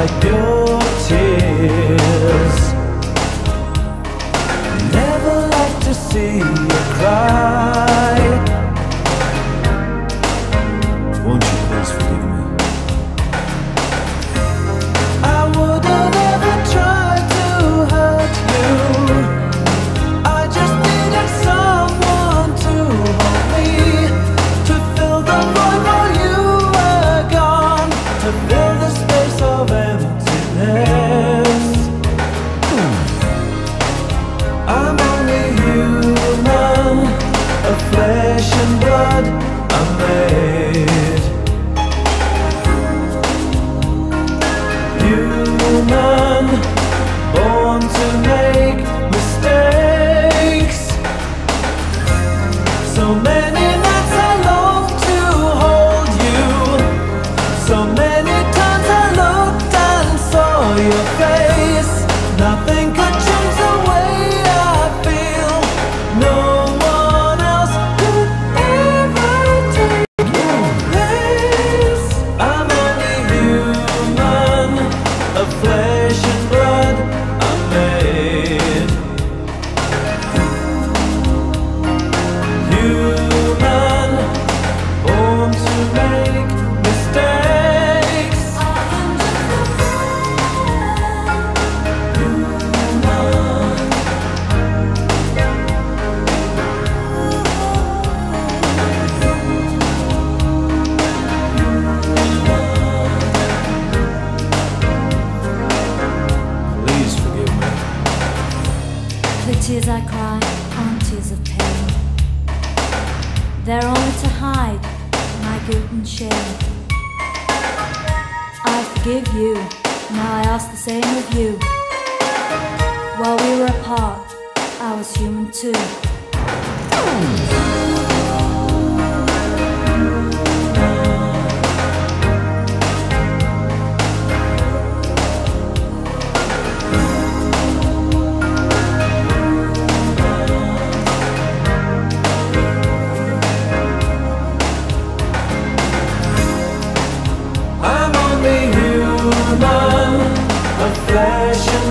like your tears. Never like to see you cry. Tears I cry aren't tears of pain. They're only to hide my guilt and shame. I forgive you, now I ask the same of you. While we were apart, I was human too. passion.